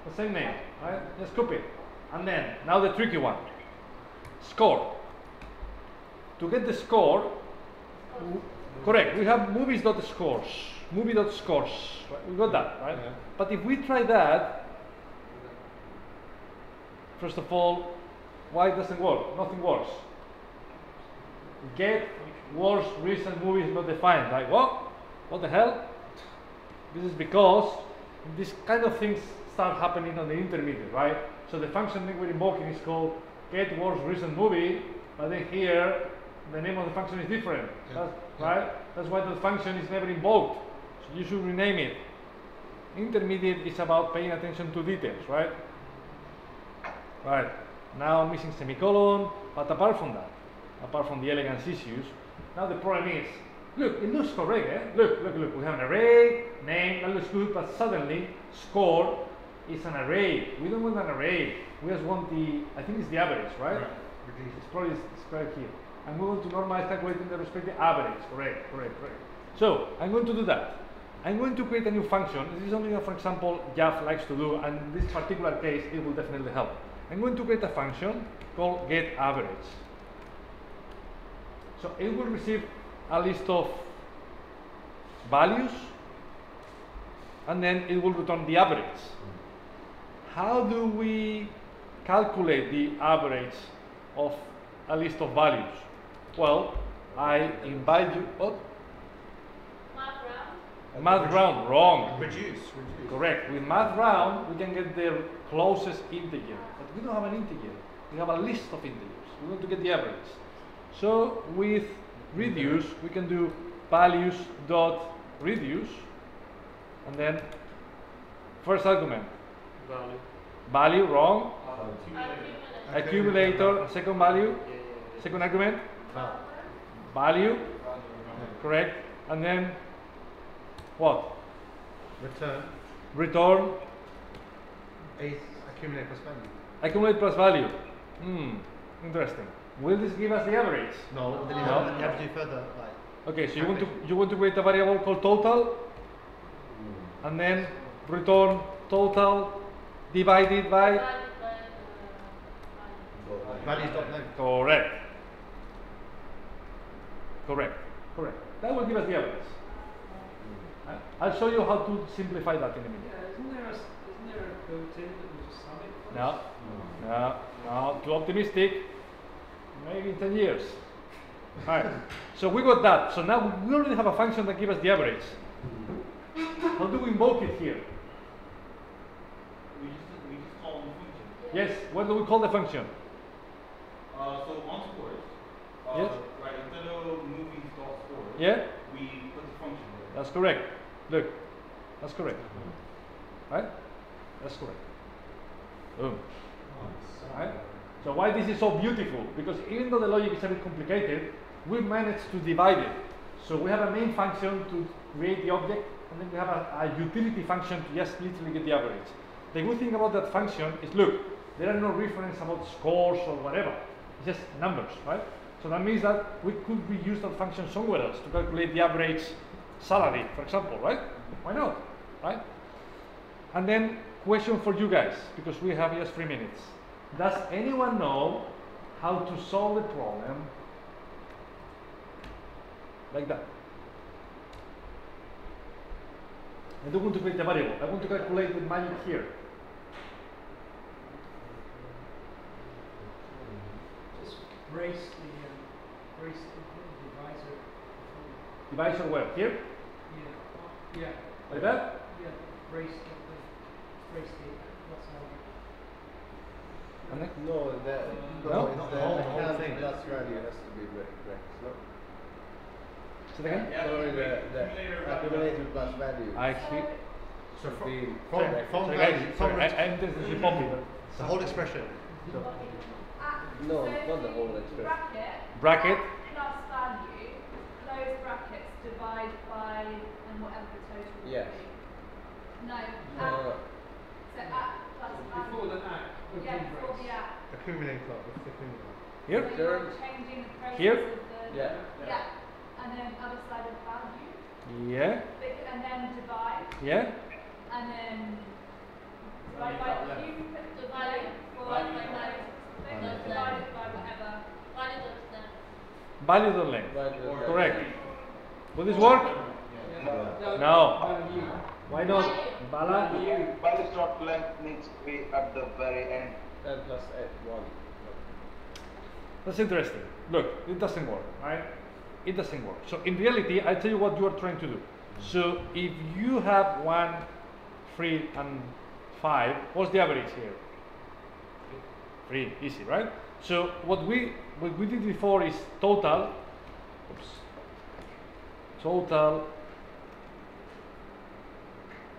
The same name, right? Just copy it. And then, now the tricky one. Score. To get the score, correct, we have movies.scores, movie.scores. Right? We got that, right?
Yeah.
But if we try that, first of all, why it doesn't work? Nothing works. Get worst recent movies not defined. Like what? What the hell? This is because these kind of things start happening on the intermediate, right? So the function that we're invoking is called get worst recent movie, but then here the name of the function is different.
Yeah.
That's, right? That's why the function is never invoked. So you should rename it. Intermediate is about paying attention to details, right? Right. Now missing semicolon, but apart from that, apart from the elegance issues, now the problem is, look, it looks correct, eh? Look, look, look, we have an array, name, that looks good, but suddenly score is an array. We don't want an array. We just want the, I think it's the average, right? right. It's probably correct here. I'm going to normalize calculating the respective average. Correct, correct, correct. So I'm going to do that. I'm going to create a new function. This is something that, for example, Java likes to do, and in this particular case, it will definitely help. I'm going to create a function called getAverage. So it will receive a list of values, and then it will return the average. How do we calculate the average of a list of values? Well, I invite you. Oh,
math round,
wrong.
Reduce, reduce.
Correct. With math round, we can get the closest integer, but we don't have an integer. We have a list of integers. We want to get the average. So with reduce, we can do values dot reduce, and then first argument
Value.
value wrong,
Accumulate.
accumulator second value, second argument
Val.
value, correct, and then what?
Return.
Return
A accumulate plus value.
accumulate plus value. Hmm, interesting. Will this give us the average?
No, then you,
No.
have, you have to do further like
Okay, so you want to you want to create a variable called total, and then return total divided by
Divided by, uh,
dot name.
correct. Correct. Correct. That will give us the average. I- I'll show you how to simplify that in a minute.
Yeah, isn't there a, s- isn't there a built-in that will just sum it?
No, no, no, too optimistic. Maybe in 10 years. Alright, so we got that. So now we already have a function that gives us the average. How do we invoke it here?
We just we just call the function.
Yes, what do we call the function?
Uh, so on scores, uh,
Yes.
right instead of movies dot scores,
Yeah,
we put the function there.
that's correct. Look, that's correct. Right? That's correct. Boom. Right? So why this is so beautiful? Because even though the logic is a bit complicated, we managed to divide it. So we have a main function to create the object, and then we have a, a utility function to just literally get the average. The good thing about that function is, look, there are no reference about scores or whatever. It's just numbers, right? So that means that we could reuse that function somewhere else to calculate the average salary, for example, right? Why not, right? And then question for you guys, because we have just three minutes. Does anyone know how to solve the problem like that? I don't want to create a variable. I want to calculate the magic here.
Just brace the, um, brace. Before
Divisor where? Here?
Yeah, yeah,
Like that?
yeah, brace the, the, brace the, what's that?
Uh, and then-
No, the,
No?
no, it's
Not
the
the whole- the whole
account
thing.
plus value has to be correct, correct. No?
Say it again?
Sorry, the, the accumulator plus value
I hear.
So
should
from,
be
from,
correct.
from
Sorry,
value,
guys,
from
sorry, I,
ret-
I'm intensely poppy.
the whole expression.
No, not the whole expression.
Bracket.
Bracket.
at Plus value, close brackets, divide by, and whatever the total would
Yes.
be. No,
No,
at,
no, no.
so at plus value.
Before the act,
Yeah, before the at.
Accumulator. What's the accumulator?
Here?
So you're changing the process
Here?
of the.
Yeah.
Yeah, and then other side of the value,
Yeah.
big- and then divide,
Yeah.
and then divide by cube, divide by, by, by, divide it by whatever.
Value the length.
Value.
Correct. Will this work?
Yeah.
No. Why not? Bala?
Value dot length needs to be at the very end.
N plus eight, one.
That's interesting. Look, it doesn't work, right? It doesn't work. So in reality, I tell you what you are trying to do. So if you have one, three, and five, what's the average here? Three, easy, right? So what we what we did before is total. Oops. Total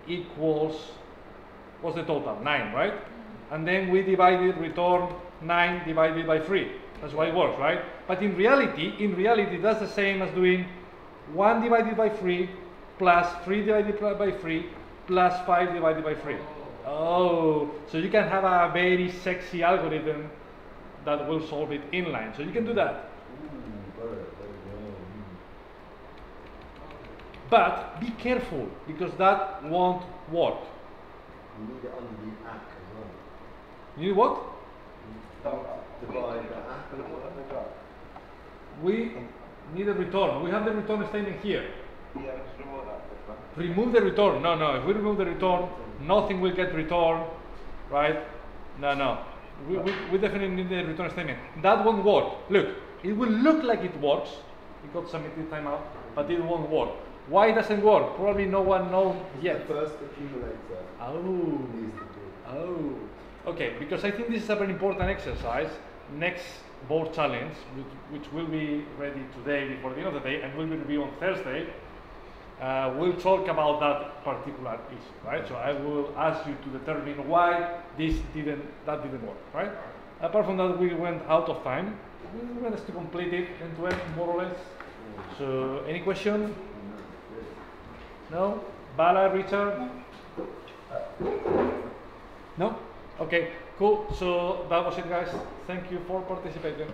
equals what's the total? Nine, right? Mm-hmm. And then we divided return nine divided by three. That's why it works, right? But in reality, in reality, that's the same as doing one divided by three plus three divided by three plus five divided by three. Oh. oh, so you can have a very sexy algorithm that will solve it inline. So you can do that. But be careful because that won't work.
You need it under the ack as well.
You need what?
Divide the ack as well.
We need a return. We have the return statement here.
Yeah, remove that.
Remove the return. No, no. If we remove the return, nothing will get returned, right? No, no. We, we, we definitely need the return statement. That won't work. Look, it will look like it works. It got submitted timeout, but it won't work. Why it doesn't work? Probably no one knows yet.
The first accumulator
Oh.
needs to be.
Oh, okay. Because I think this is a very important exercise. Next board challenge, which, which will be ready today before the end of the day, and will be on Thursday. Uh, we'll talk about that particular issue, right? So I will ask you to determine why this didn't, that didn't work, right? Apart from that, we went out of time. We managed to complete it end to end, more or less. So, any question? No? Bala, Richard? No? Okay, cool. So that was it, guys. Thank you for participating.